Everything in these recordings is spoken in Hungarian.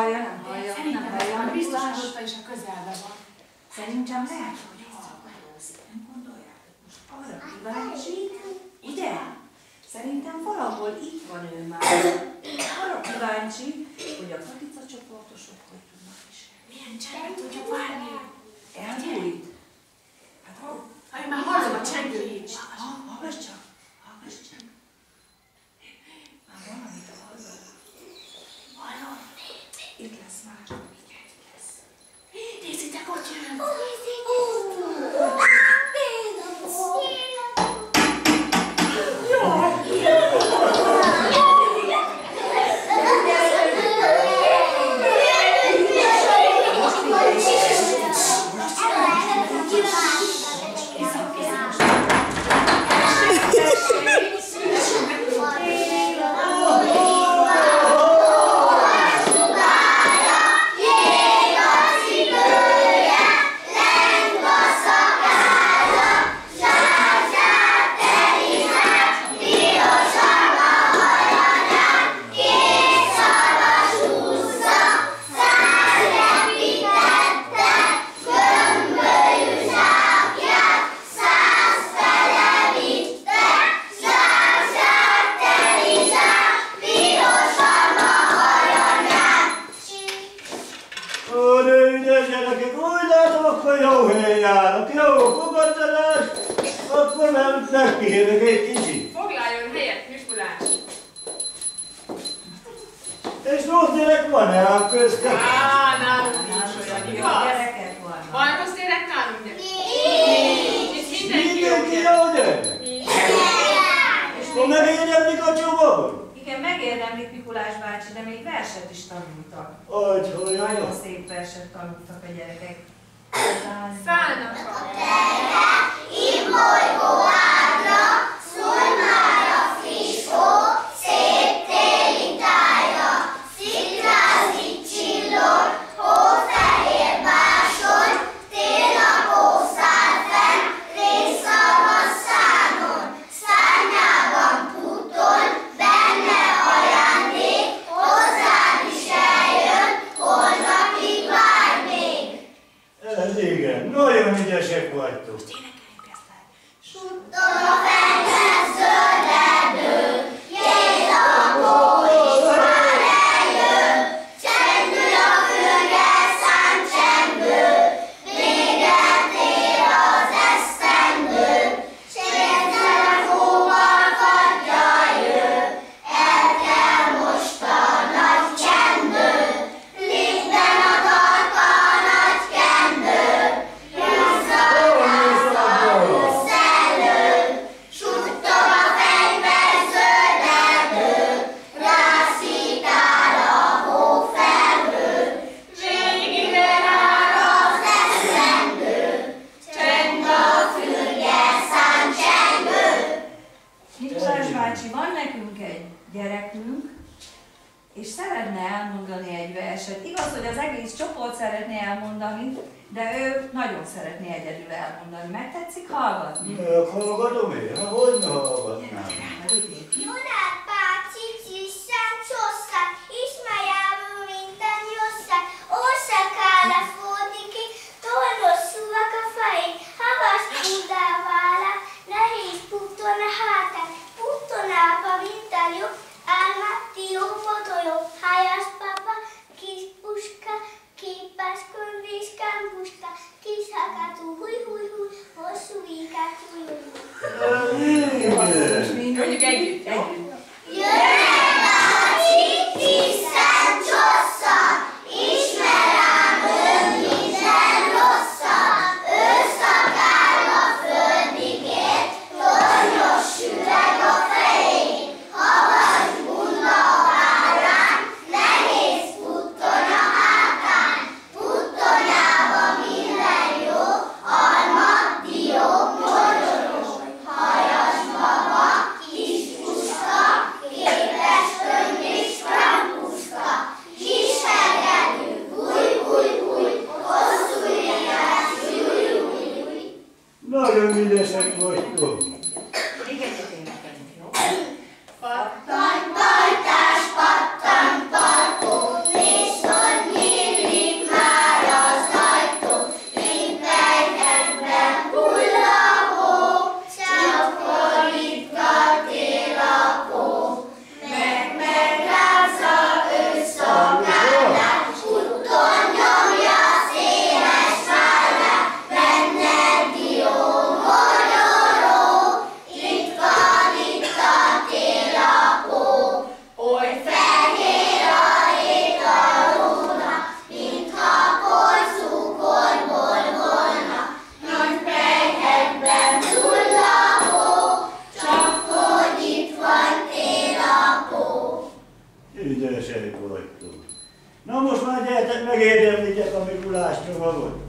hallja, nem hallja, nem Szerintem ez hallja. már biztos hallotta és a közelben van. Szerintem lehet, hogy hall. Nem gondoljátok? Most arra kíváncsi, ugye? Szerintem valahol itt van ő már. Arra kíváncsi, hogy a Katica csoportosok hogy tudnak viselni. Milyen csendet tudjuk várni? Elbújt? Hát Ha már hallom a csengő hírt. ha- hallgass csak, hallgass csak. Már valamit hallod. Hallod? Itt lesz már. Igen, itt lesz. Nézzétek, ott jön! Ó, És rossz gyerek van-e a köztem? Á, nálunk nincs olyan Jó igaz. gyerekek vannak. Van rossz gyerek nálunk, gyerek? Itt mindenki jó Mindenki gyerek. jó gyerek? És akkor megérdemlik a csomagot? Igen, megérdemlik Mikulás bácsi, de még verset is tanultak. Hogy, hogy, Nagyon szép verset tanultak a gyerekek. Szállnak a... Ez ügyesek vagytok. Mikulás és szeretne elmondani egy verset. Igaz, hogy az egész csoport szeretné elmondani, de ő nagyon szeretné egyedül elmondani. Megtetszik hallgatni? Meghallgatom én? Hogy hallgatnám? μιλές εκδοχικό. Na most már gyertek, megérdemlitek a Mikulás csomagot.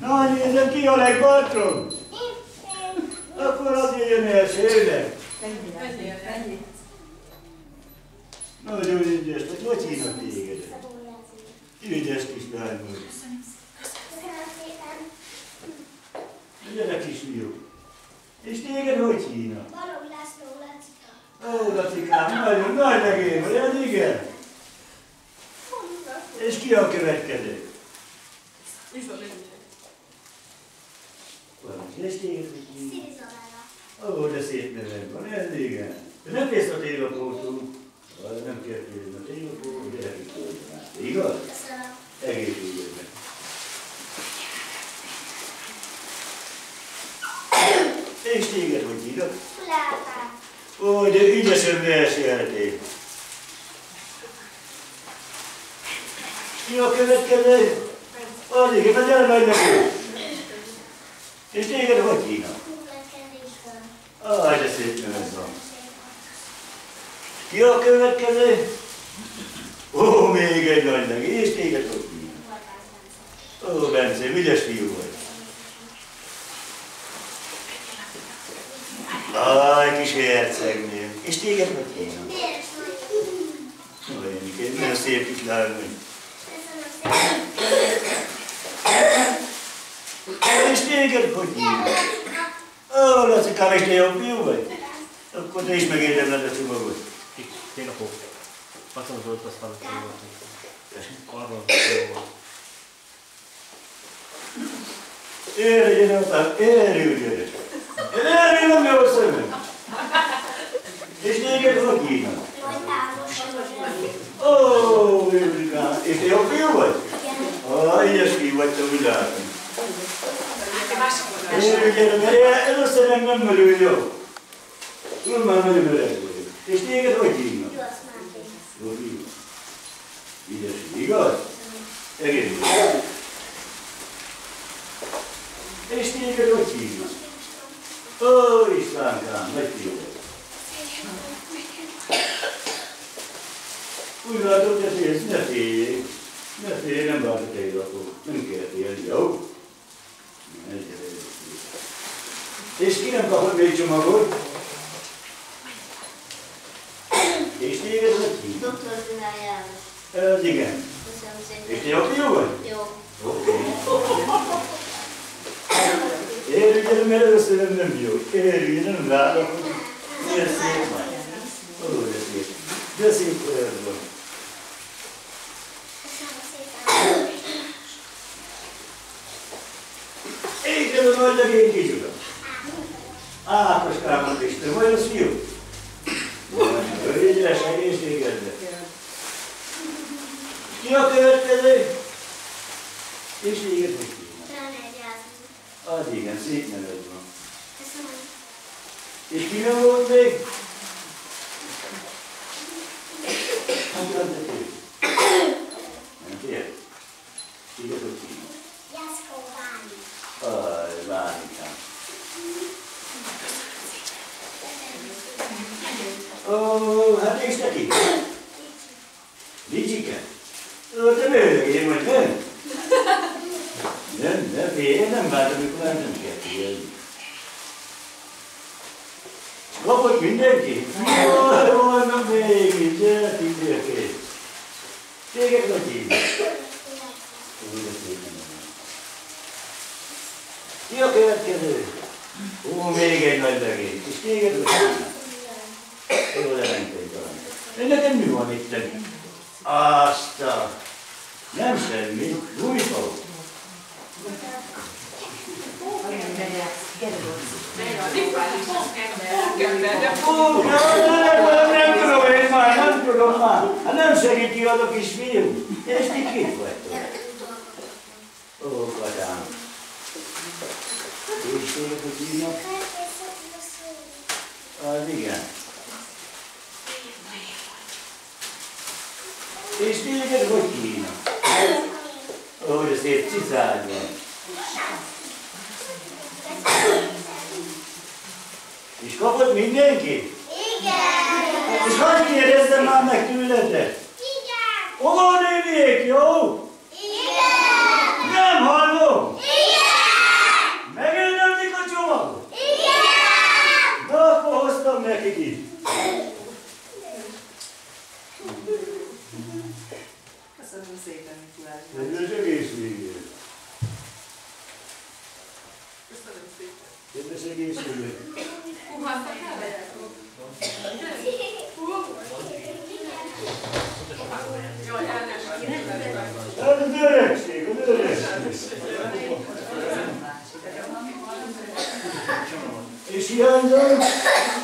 Na, nézzem ki a én. Akkor azért jön elsőnek. Nagyon ügyes, vagy hogy hívnak téged? Ügyes kis lány vagy. Köszönöm szépen. Gyere kisfiú. És téged hogy hívnak? Balogh László Lacika. Ó, Lacikám, nagyon nagy legény vagy, ez igen? És ki a következő? És téged hogy hívnak? Ó, de szép neved van, ez igen. De nem kész a télapótól. Nem kell félni a télapó, gyere ki költeni. Igaz? Köszönöm. Egészségedben. És hívnak? Fuláltál. Ó, de ügyesen verseltél. Ki a következő? Az igen, az elmegy neki. És téged hogy hívnak? Aj, de szép neved van. Ki a következő? Ó, még egy nagy meg. És téged hogy hívnak? Ó, Bence, ügyes fiú vagy. Aj, kis hercegnő. És téged hívnak? Miért? Olyan, egy nagyon szép kis lány vagy. Köszönöm szépen. És téged hogy hívnak? Ó, Lacikám, és te jobb fiú vagy? Akkor te is megérdemled a csomagot. Tegnap azt volt, aztán arról volt. Érjen apám, érüljenek. Érjen, nem jó szemem. És téged hogy hívnak? Nagy távol Ó, Júlikám, és te jobb fiú vagy? Igen. Ah, ügyes fiú vagy te világon. Érüljenek, mert ez a szemem nem merül jó. Én már nagyon öreg vagyok. És téged hogy hívnak? Jó, azt már tényleg. Jó fiú. Ó, fiú vagy. Úgy látod, hogy félsz, ne félj. Ne félj, nem várok egy akkor. Nem kell félni, jó? Ne És ki nem kapott még csomagot? És téged hogy hívnak? Dr. Zinál János. Ez igen. Köszönöm És te szépen. jó vagy? Jó. Oké. Érüljen, mert először nem jó. Érüljen, nem látom. Milyen szép vagy. Ó, de szép. De szép olyan van. Köszönöm szépen. És ez a nagy legény kicsoda. Ákoskámot is, te vagy az fiú? Ügyes egészségedre. Ki a következő? És téged hogy hívnak? Ráner Jászló. Az igen, szép neved van. Köszönöm. És ki nem volt még? Mondjad, de ki? Nem fél? Téged hogy hívnak? Jászkó Báni. Aj, Bánikám. Ó, hát és neki? Licsike? Te bőlegény vagy, nem? Nem, nem, vártam, amikor már nem kell félni. Kapott mindenki? Jaj, vannak még itt, gyere, figyelj, Téged nem van. Ki a következő? Ó, még egy nagy legény. És téged hogy hívnak? Jó, de kell talán. De nekem mi van itt? Azt a... Nem semmi. Gumifa. Nem, tudom én már, nem tudom már. Hát nem segíti az a kis fiú. És ti kit vagytok? Ó, kadám. És téged hogy hívnak? Az igen. És téged hogy hívnak? De szép cizád van. Kapott mindenki? Igen! És hagyj kérdezzem már meg tőletek. Igen! Óvónéniék, jó? Igen! Nem hallom. Igen! Megérdemlik a csomagot? Igen! Na, akkor hoztam nekik itt. Köszönöm szépen, Mikulás. Az egész végén. Köszönöm szépen. Ez az egész végén. Ez az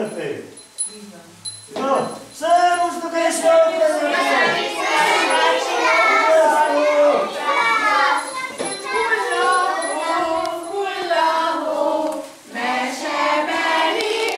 referi? Da. Să nu știu că este o